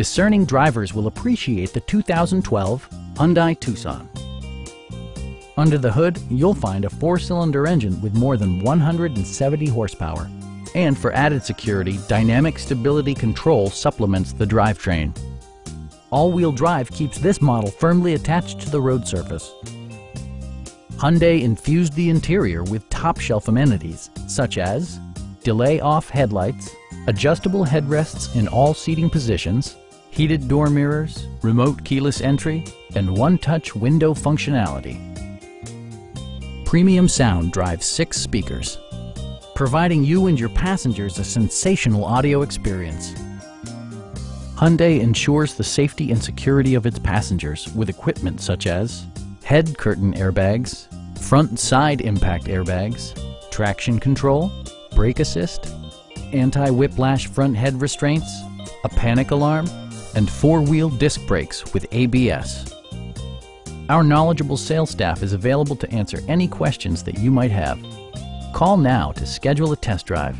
discerning drivers will appreciate the 2012 Hyundai Tucson. Under the hood, you'll find a four-cylinder engine with more than 170 horsepower. And for added security, Dynamic Stability Control supplements the drivetrain. All-wheel drive keeps this model firmly attached to the road surface. Hyundai infused the interior with top-shelf amenities, such as delay-off headlights, adjustable headrests in all seating positions, heated door mirrors, remote keyless entry, and one-touch window functionality. Premium sound drives six speakers, providing you and your passengers a sensational audio experience. Hyundai ensures the safety and security of its passengers with equipment such as head curtain airbags, front side impact airbags, traction control, brake assist, anti-whiplash front head restraints, a panic alarm, and four-wheel disc brakes with ABS. Our knowledgeable sales staff is available to answer any questions that you might have. Call now to schedule a test drive.